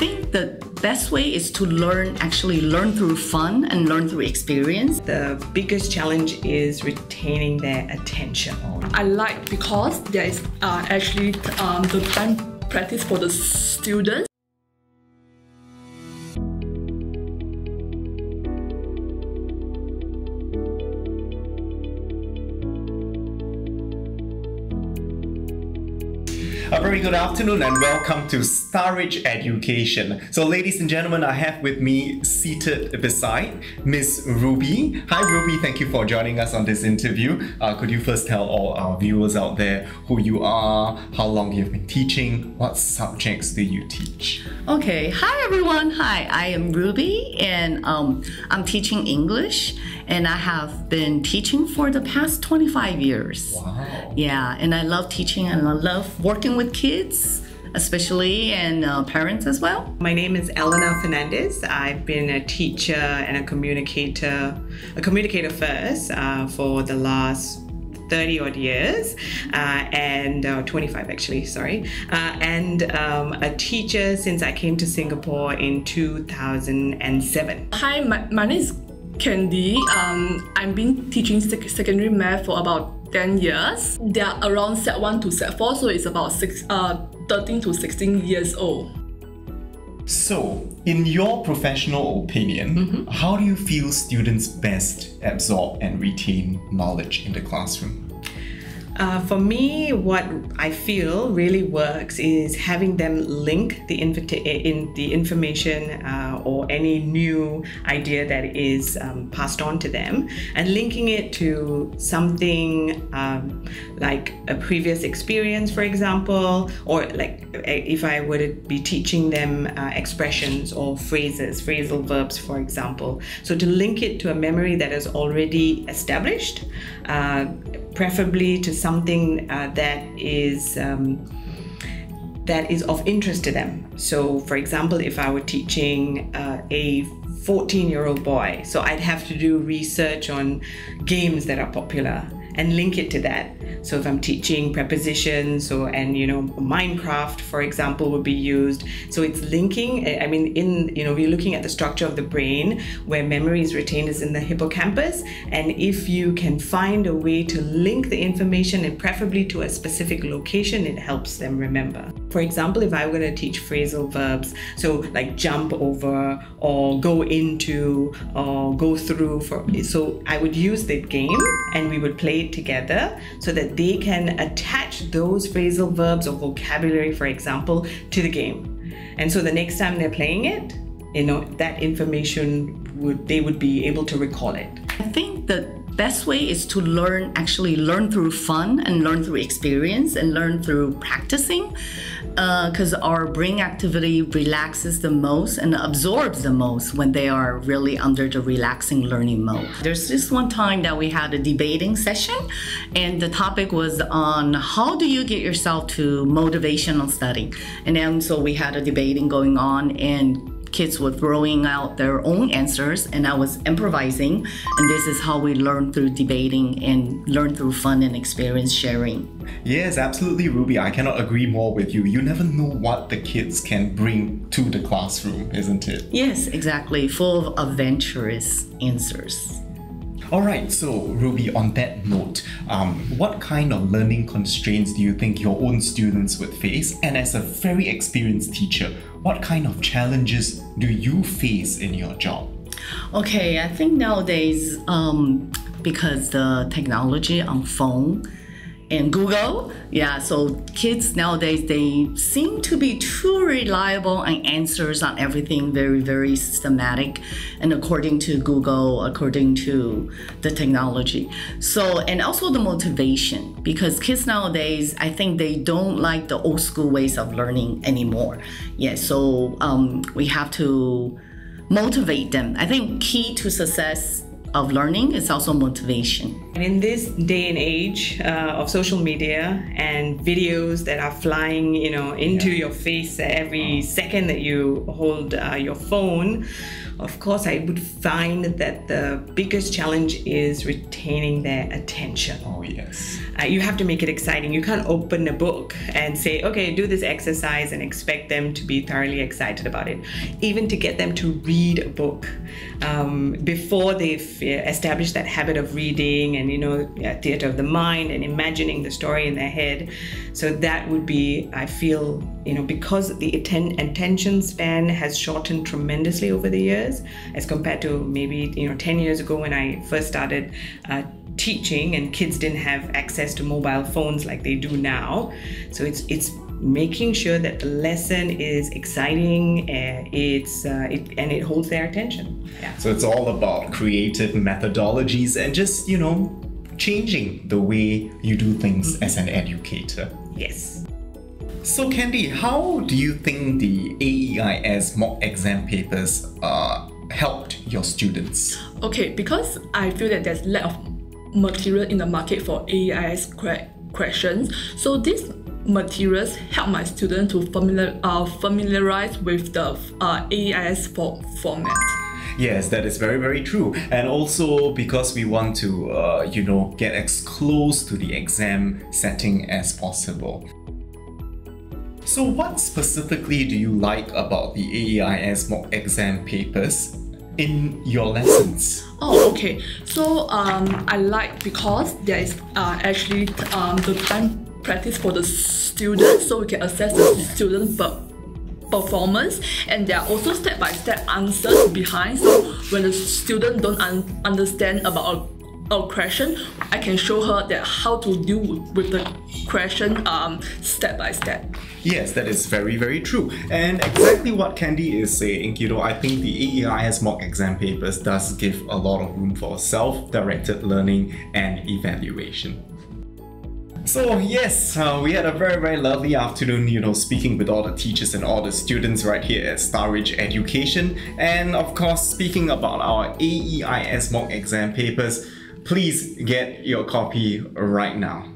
think the best way is to learn, actually learn through fun and learn through experience. The biggest challenge is retaining their attention. I like because there is uh, actually um, the band practice for the students. Good afternoon and welcome to Starich Education. So, ladies and gentlemen, I have with me seated beside Miss Ruby. Hi, Ruby. Thank you for joining us on this interview. Uh, could you first tell all our viewers out there who you are, how long you've been teaching, what subjects do you teach? Okay, hi everyone. Hi, I am Ruby and um, I'm teaching English and I have been teaching for the past 25 years. Wow. Yeah, and I love teaching and I love working with kids, especially and uh, parents as well. My name is Elena Fernandez. I've been a teacher and a communicator, a communicator first uh, for the last 30 odd years uh, and uh, 25 actually sorry uh, and um, a teacher since i came to singapore in 2007 Hi, my, my name is Candy. Um, I've been teaching sec- secondary math for about 10 years. They are around Sec 1 to Sec 4, so it's about six, uh, 13 to 16 years old. So, in your professional opinion, how do you feel students best absorb and retain knowledge in the classroom? Uh, for me, what I feel really works is having them link the, invita- in the information uh, or any new idea that is um, passed on to them and linking it to something um, like a previous experience, for example, or like if I were to be teaching them uh, expressions or phrases, phrasal verbs, for example. So to link it to a memory that is already established, uh, preferably to something uh, that is. Um, that is of interest to them. So, for example, if I were teaching uh, a 14 year old boy, so I'd have to do research on games that are popular and link it to that. So if I'm teaching prepositions or and you know Minecraft for example would be used. So it's linking eh, I mean in you know we're looking at the structure of the brain where memory is retained is in the hippocampus and if you can find a way to link the information and preferably to a specific location it helps them remember. For example, if I were going to teach phrasal verbs, so like jump over or go into or go through for so I would use the game and we would play it together so that they can attach those phrasal verbs or vocabulary, for example, to the game. And so the next time they're playing it, you know, that information would they would be able to recall it. I think the best way is to learn, actually learn through fun and learn through experience and learn through practicing because uh, our brain activity relaxes the most and absorbs the most when they are really under the relaxing learning mode. There's this one time that we had a debating session, and the topic was on how do you get yourself to motivational study. And then so we had a debating going on, and kids were throwing out their own answers and I was improvising. And this is how we learn through debating and learn through fun and experience sharing. Yes, absolutely, Ruby. I cannot agree more with you. You never know what the kids can bring to the classroom, isn't it? Yes, exactly. Full of adventurous answers. All right, so Ruby, on that note, um, what kind of learning constraints do you think your own students would face? And as a very experienced teacher, what kind of challenges do you face in your job? Okay, I think nowadays, um, because the technology on phone and Google. Yeah, so kids nowadays they seem to be too reliable on answers on everything, very very systematic, and according to Google, according to the technology. So and also the motivation because kids nowadays I think they don't like the old school ways of learning anymore. Yeah, so um, we have to motivate them. I think key to success of learning is also motivation. And in this day and age uh, of social media and videos that are flying, you know, into your face every second that you hold uh, your phone, of course, I would find that the biggest challenge is retaining their attention. Oh, yes. Uh, you have to make it exciting. You can't open a book and say, okay, do this exercise and expect them to be thoroughly excited about it. Even to get them to read a book um, before they've established that habit of reading and, you know, theater of the mind and imagining the story in their head. So that would be, I feel, you know, because the atten- attention span has shortened tremendously over the years as compared to maybe you know 10 years ago when I first started uh, teaching and kids didn't have access to mobile phones like they do now. So it's it's making sure that the lesson is exciting uh, it's uh, it, and it holds their attention yeah. so it's all about creative methodologies and just you know changing the way you do things mm-hmm. as an educator yes so, Candy, how do you think the AEIS mock exam papers uh, helped your students? Okay, because I feel that there's lack of material in the market for AEIS questions, so these materials help my students to familiar, uh, familiarize with the uh, AEIS for, format. Yes, that is very, very true. And also because we want to, uh, you know, get as close to the exam setting as possible. So what specifically do you like about the AEIS mock exam papers in your lessons? Oh, okay. So um, I like because there is uh, actually um, the time practice for the students so we can assess the student per performance and there are also step-by-step -step answers behind so when the student don't un understand about a a question, I can show her that how to deal with the question um, step by step. Yes, that is very, very true. And exactly what Candy is saying, you know, I think the AEIS mock exam papers does give a lot of room for self-directed learning and evaluation. So yes, uh, we had a very very lovely afternoon, you know, speaking with all the teachers and all the students right here at Starich Education. And of course, speaking about our AEIS mock exam papers, please get your copy right now.